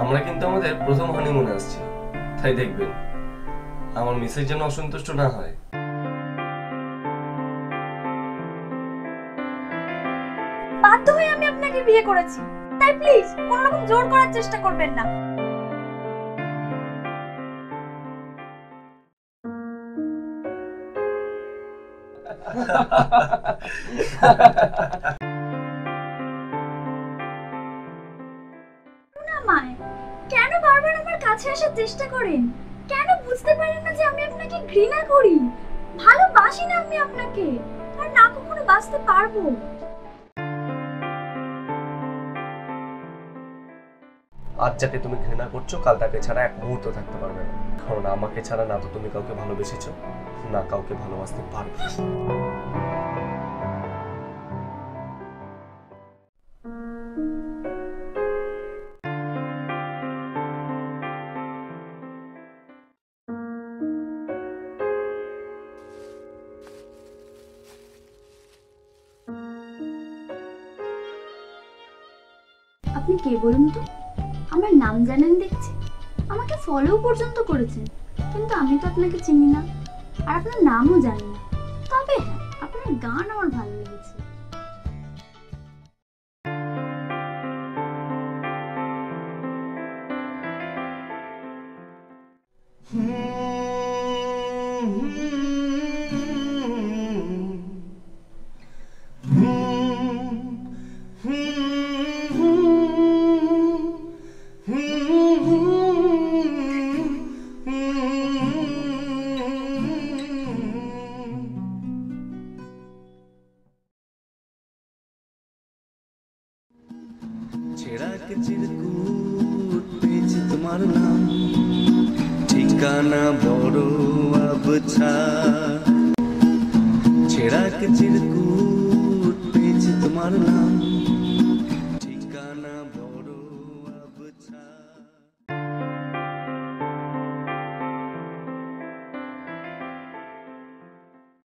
আমরা কিন্তু আমাদের প্রথম হানিমুনে আসছি। তাই দেখবেন আমার মিসের যেন অসন্তুষ্ট না হয়। বাধ্য হয়ে আমি আপনাকে বিয়ে করেছি। তাই প্লিজ কোনো রকম জোর করার চেষ্টা করবেন না না। মায়? কেন বারবার আমার কাছে আসার চেষ্টা করেন? কেন বুঝতে পারেন না যে আমি আপনাকে ঘৃণা করি? ভালোবাসি না আমি আপনাকে। আর না কখনো বাঁচতে পারব। আজ যাকে তুমি ঘৃণা করছ, কাল তাকে ছাড়া এক মুহূর্ত থাকতে পারবে না। কারণ আমাকে ছাড়া না তো তুমি কাউকে ভালোবেসেছো, না কাউকে ভালোবাসতে পারবে। আপনি কে বলুন তো? আমার নাম জানেন দেখছি। আমাকে ফলো পর্যন্ত করেছেন। কিন্তু আমি তো আপনাকে চিনি না। আর আপনার নামও জানি না। তবে হ্যাঁ আপনার গান আমার ভালো লেগেছে। ছেঁড়াকে চিরকুট পেয়েছি তোমার নাম। ঠিকানা বড় আবছা। ছেঁড়াকে চিরকুট পেয়েছি তোমার নাম।